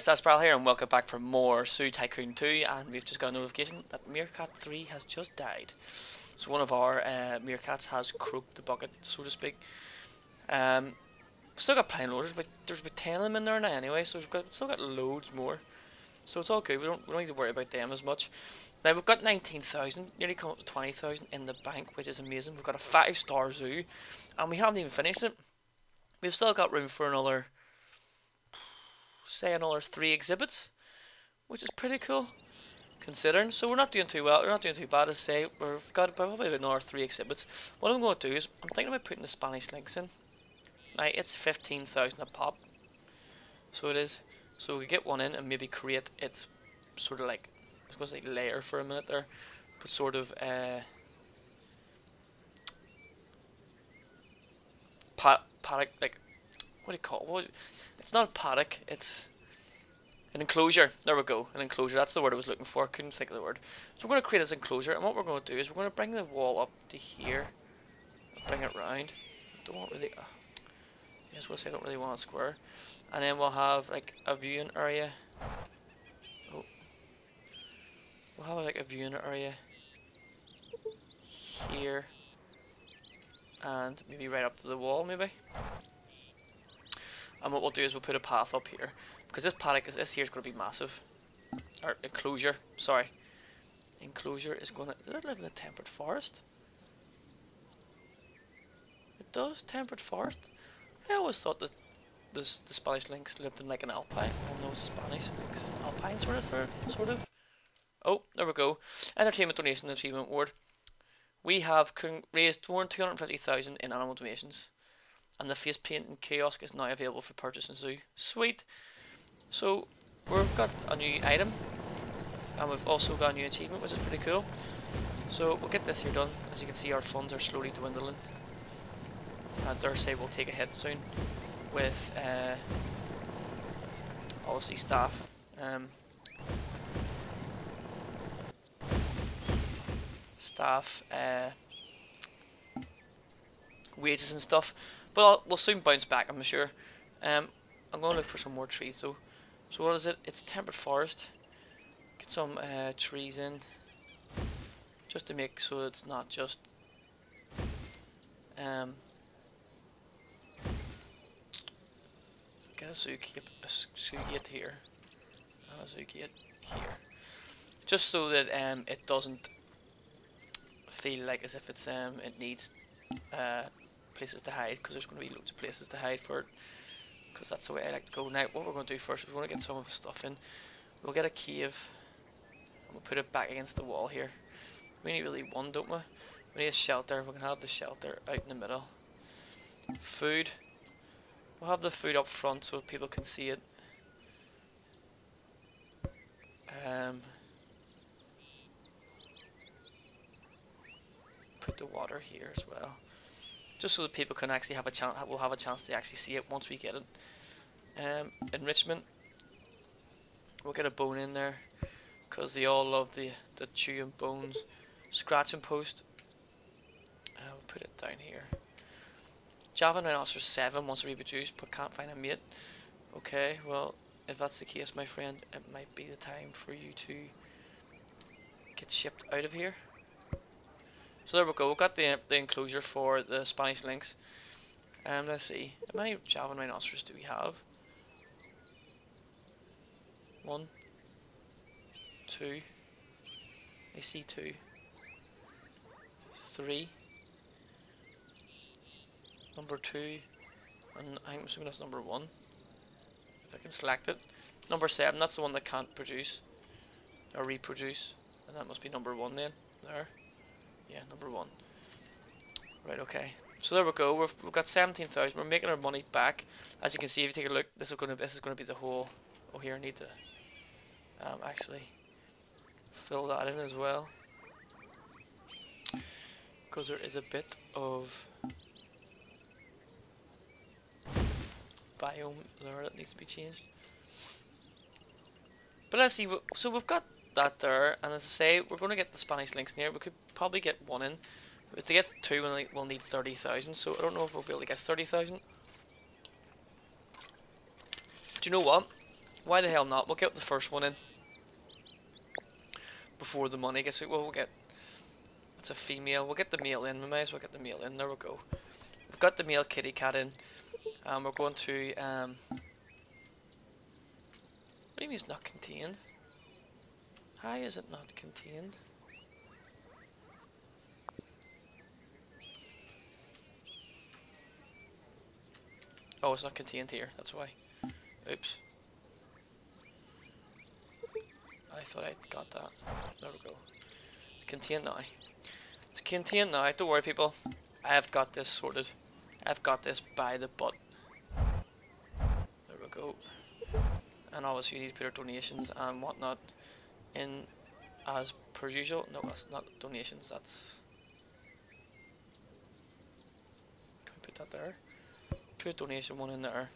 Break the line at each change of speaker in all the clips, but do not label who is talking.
guys, that's Bral here and welcome back for more Zoo Tycoon 2 and we've just got a notification that Meerkat 3 has just died. So one of our uh, Meerkats has croaked the bucket, so to speak. Um, still got plenty loaders, but there's about 10 of them in there now anyway, so we've got, still got loads more. So it's all good, we don't, we don't need to worry about them as much. Now we've got 19,000, nearly come up to 20,000 in the bank, which is amazing. We've got a 5 star zoo and we haven't even finished it. We've still got room for another say another three exhibits, which is pretty cool considering. So we're not doing too well, we're not doing too bad as say, we've got probably another three exhibits. What I'm going to do is, I'm thinking about putting the Spanish lynx in. Now it's 15,000 a pop, so it is. So we get one in and maybe create its sort of like, I was going to say layer for a minute there, but sort of uh, pat, paddock, like, what do you call? What, it's not a paddock, it's an enclosure. There we go, an enclosure. That's the word I was looking for. Couldn't think of the word. So we're going to create this enclosure, and what we're going to do is we're going to bring the wall up to here, bring it round. Don't want really. Uh, yes, we'll say I don't really want a square, and then we'll have like a viewing area. Oh, we'll have like a viewing area here, and maybe right up to the wall, maybe. And what we'll do is we'll put a path up here. Because this paddock, is this here is going to be massive. Or enclosure, sorry. Enclosure is going to... Does it live in a temperate forest? It does, temperate forest. I always thought that this, the Spanish lynx lived in like an alpine. Well, no, Spanish lynx. Alpine sort of, sort of. Oh, there we go. Entertainment donation achievement award. We have raised more than 250,000 in animal donations and the face paint painting kiosk is now available for purchase in Zoo. Sweet! So, we've got a new item, and we've also got a new achievement, which is pretty cool. So, we'll get this here done. As you can see, our funds are slowly dwindling. I dare say we'll take a hit soon with, uh, obviously, staff. Um, staff, uh, wages and stuff. I'll, we'll soon bounce back, I'm sure. Um, I'm going to look for some more trees though. So what is it? It's temperate forest. Get some uh, trees in. Just to make so it's not just... Um, get a zoo a here. And a zoo here. Just so that um, it doesn't feel like as if it's um, it needs uh, places to hide because there's going to be loads of places to hide for it because that's the way I like to go. Now what we're going to do first is we're going to get some of the stuff in. We'll get a cave and we'll put it back against the wall here. We need really one don't we? We need a shelter, we can have the shelter out in the middle. Food. We'll have the food up front so people can see it. Um, put the water here as well just so that people can actually have a chance will have a chance to actually see it once we get it um, enrichment. We'll get a bone in there because they all love the the chewing bones. Scratching post. We'll put it down here. Javan Rhinoceros 7 wants to reproduce but can't find a mate. Okay well if that's the case my friend it might be the time for you to get shipped out of here so there we go, we've got the, the enclosure for the Spanish lynx. Um, let's see, how many Javan rhinoceros do we have? One, two, I see two, three, number two, and I'm assuming that's number one. If I can select it. Number seven, that's the one that can't produce or reproduce, and that must be number one then, there. Yeah, number one. Right, okay. So there we go. We've, we've got 17,000. We're making our money back. As you can see, if you take a look, this is going to this is going to be the whole. Oh, here I need to um, actually fill that in as well, because there is a bit of biome there that needs to be changed. But let's see. So we've got that there, and as I say, we're going to get the Spanish lynx near. We could probably get one in. But to get two, we'll need, we'll 30,000, so I don't know if we'll be able to get 30,000. Do you know what? why the hell not? We'll get the first one in before the money gets it. Well, we'll get it's a female. We'll get the male in. We might as well get the male in. There we go. We've got the male kitty cat in. Um, we're going to um. What do you mean it's not contained? How is it not contained? Oh, it's not contained here. That's why. Oops. I thought I got that. There we go. It's contained now. It's contained now. Don't worry, people. I have got this sorted. I've got this by the butt. There we go. And obviously, you need to put donations and whatnot in as per usual. No, that's not donations. That's. Can we put that there? Put a donation one in there.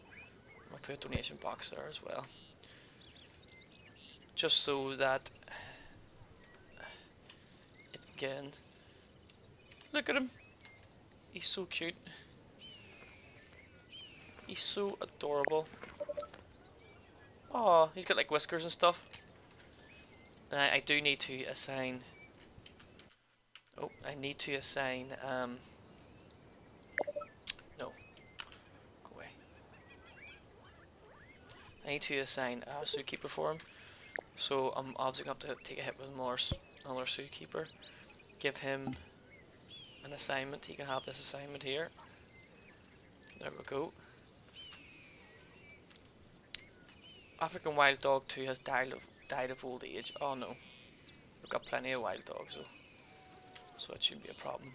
I'll put a donation box there as well just so that it can look at him he's so cute he's so adorable oh he's got like whiskers and stuff uh, I do need to assign oh I need to assign um no go away I need to assign a zookeeper for him so I'm obviously going to have to take a hit with another, another zookeeper. Give him an assignment. He can have this assignment here. There we go. African wild dog 2 has died of, died of old age. Oh no. We've got plenty of wild dogs though. So it shouldn't be a problem.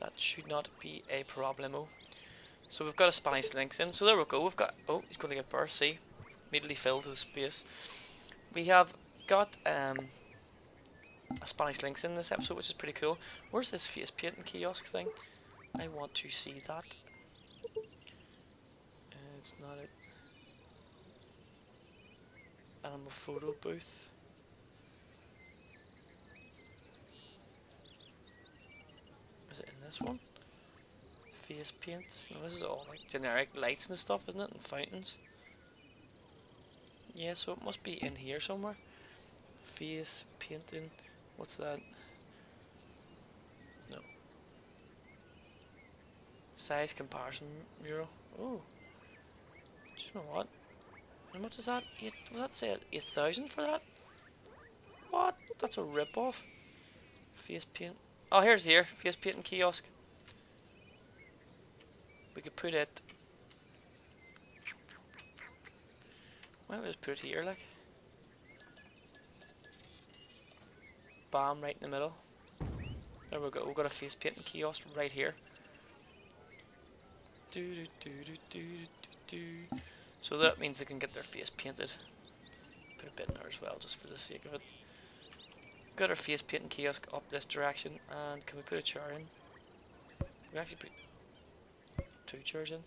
That should not be a problemo. So we've got a Spanish lynx in. So there we go. We've got... Oh, he's going to give birth. See? Immediately filled the space we have got um, a Spanish Lynx in this episode, which is pretty cool. Where's this face painting kiosk thing? I want to see that. It's not it. Animal photo booth. Is it in this one? Face paints? No, this is all like generic lights and stuff, isn't it? And fountains. Yeah, so it must be in here somewhere. Face painting. What's that? No. Size comparison mural. Oh. Do you know what? How much is that? Eight, was that say 8,000 for that? What? That's a rip-off. Face paint. Oh, here's here. Face painting kiosk. We could put it Why don't we just put it here, like? Bam, right in the middle. There we go, we've got a face painting kiosk right here. Do Do, do, do, do, do, do. So that means they can get their face painted. Put a bit in there as well, just for the sake of it. Got our face painting kiosk up this direction, and can we put a chair in? We actually put two chairs in.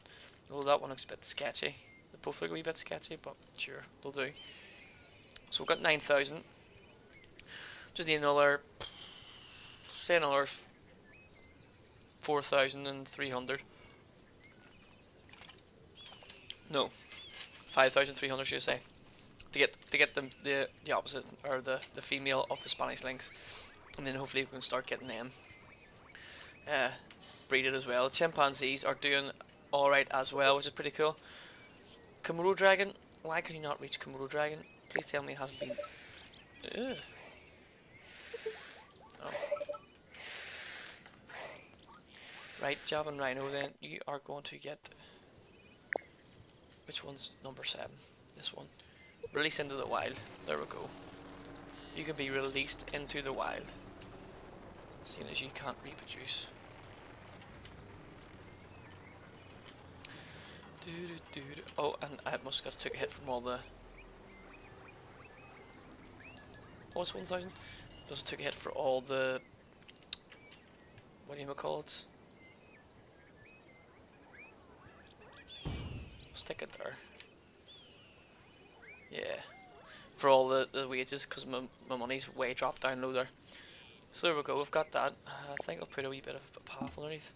Oh, that one looks a bit sketchy both look a wee bit sketchy, but sure, they'll do. So we've got 9,000. Just need another, say another 4,300. No, 5,300 should I say. To get to get the the, the opposite or the, the female of the Spanish lynx, and then hopefully we can start getting them uh, breeded as well. Chimpanzees are doing alright as well, which is pretty cool. Komodo dragon? Why can you not reach Komodo dragon? Please tell me it hasn't been... Ugh. Oh. Right, Rhino then, you are going to get... Which one's number 7? This one. Release into the wild. There we go. You can be released into the wild. Seeing as you can't reproduce. Do, do, oh, and I must have took a hit from all the... Oh, it's 1000? Just took a hit for all the... What do you call it? Stick it there. Yeah. For all the, the wages, because my, my money's way dropped down low there. So there we go, we've got that. Uh, I think I'll put a wee bit of a path underneath.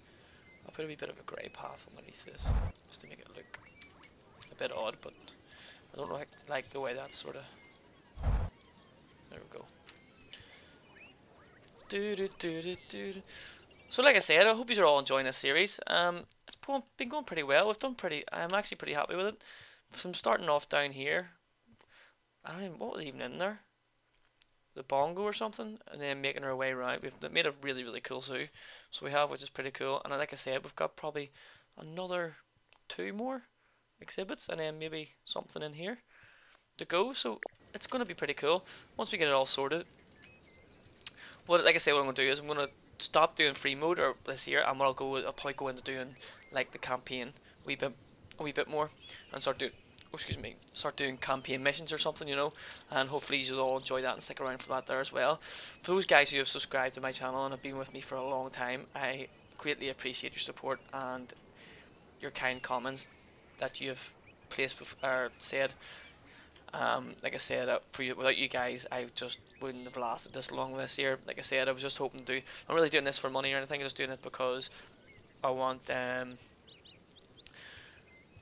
I'll put a wee bit of a grey path underneath this, just to make it look a bit odd, but I don't like, like the way that's sort of... There we go. Do, do, do, do, do. So like I said, I hope you are all enjoying this series. Um, been going pretty well. We've done pretty. I'm actually pretty happy with it. From starting off down here, I don't even what was even in there. The bongo or something, and then making our way around. We've made a really really cool zoo, so we have, which is pretty cool. And like I said, we've got probably another two more exhibits, and then maybe something in here to go. So it's going to be pretty cool once we get it all sorted. What like I say, what I'm going to do is I'm going to stop doing free mode or this year, and what I'll go, I'll probably go into doing like the campaign a wee bit, a wee bit more, and start doing. Oh, excuse me, start doing campaign missions or something, you know, and hopefully you'll all enjoy that and stick around for that there as well. For those guys who have subscribed to my channel and have been with me for a long time, I greatly appreciate your support and your kind comments that you've placed or said um, like I said, uh, for you, without you guys, I just wouldn't have lasted this long this year. Like I said, I was just hoping to. I'm really doing this for money or anything. I'm just doing it because I want. Um,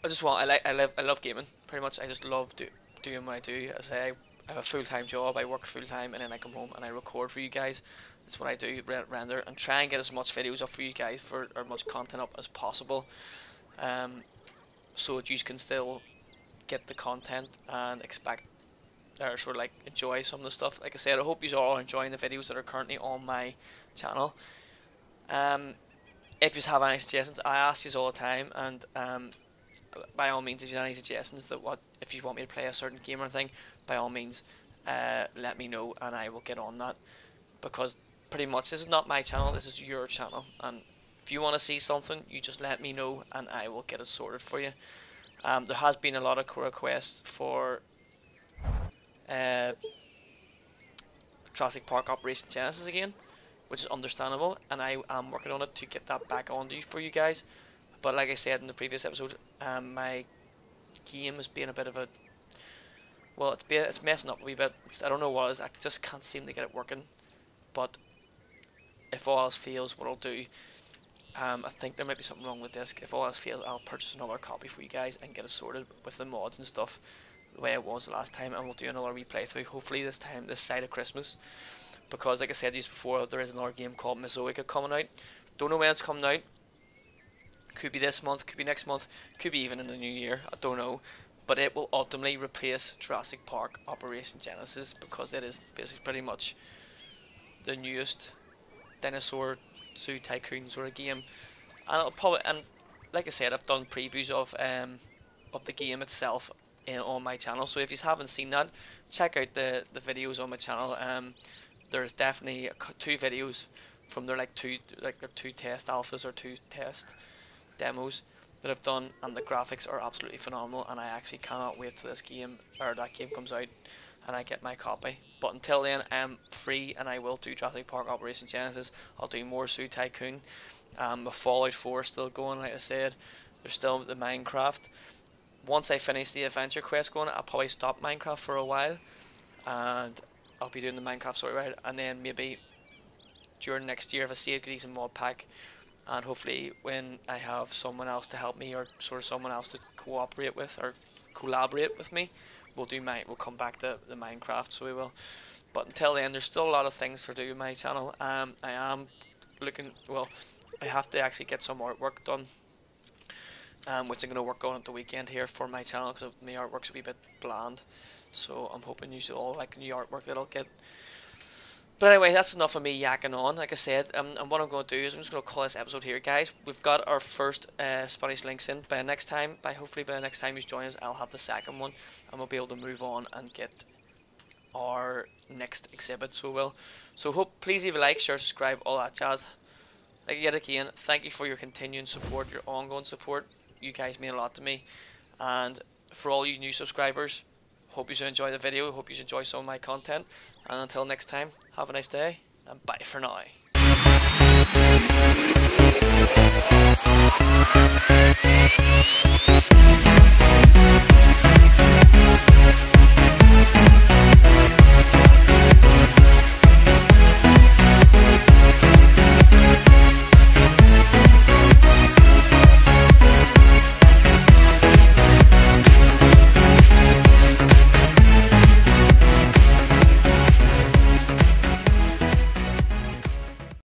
I just want. I like. I love. I love gaming. Pretty much. I just love do, doing what I do. I say I have a full time job. I work full time, and then I come home and I record for you guys. That's what I do. Render and try and get as much videos up for you guys for or much content up as possible. Um, so that you can still get the content and expect or sort of like enjoy some of the stuff. Like I said, I hope you are all enjoying the videos that are currently on my channel. Um, if you have any suggestions, I ask you all the time, and um, by all means, if you have any suggestions that what if you want me to play a certain game or thing, by all means, uh, let me know and I will get on that. Because pretty much this is not my channel, this is your channel, and if you want to see something, you just let me know and I will get it sorted for you. Um, there has been a lot of requests for uh, Jurassic Park Operation Genesis again, which is understandable, and I am working on it to get that back on you for you guys. But like I said in the previous episode, um, my game is being a bit of a well, it's being, it's messing up a wee bit. I don't know what it is. I just can't seem to get it working. But if all else fails, what I'll do um, I think there might be something wrong with this. If all else fails, I'll purchase another copy for you guys and get it sorted with the mods and stuff the way it was the last time and we'll do another replay through hopefully this time this side of Christmas because like I said just before there is another game called Mesozoica coming out don't know when it's coming out could be this month could be next month could be even in the new year I don't know but it will ultimately replace Jurassic Park Operation Genesis because it is basically pretty much the newest dinosaur Zoo Tycoon sort of game. And it'll probably and like I said, I've done previews of um of the game itself in, on my channel. So if you haven't seen that, check out the the videos on my channel. Um, there's definitely two videos from their like two like their two test alphas or two test demos that I've done, and the graphics are absolutely phenomenal. And I actually cannot wait till this game or that game comes out and I get my copy. But until then, I'm free and I will do Jurassic Park Operation Genesis. I'll do more Zoo Tycoon. Um, the Fallout 4 still going, like I said. There's still the Minecraft. Once I finish the Adventure Quest going, I'll probably stop Minecraft for a while. And I'll be doing the Minecraft story ride. And then maybe during next year, if I see a decent mod pack, and hopefully when I have someone else to help me or sort of someone else to cooperate with or collaborate with me, we'll do my we'll come back to the Minecraft, so we will. But until then, there's still a lot of things to do in my channel. Um, I am looking well. I have to actually get some artwork done, um, which I'm gonna work on at the weekend here for my channel because my artwork's a wee bit bland. So I'm hoping you all like the new artwork that I'll get but anyway, that's enough of me yakking on. Like I said, um, and what I'm going to do is I'm just going to call this episode here, guys. We've got our first uh, Spanish lynx in. By next time, by hopefully by the next time you join us, I'll have the second one, and we'll be able to move on and get our next exhibit. So we'll. So hope please leave a like, share, subscribe, all that jazz. Like yet again, thank you for your continuing support, your ongoing support. You guys mean a lot to me, and for all you new subscribers, hope you enjoy the video. Hope you enjoy some of my content. And until next time, have a nice day, and bye for now.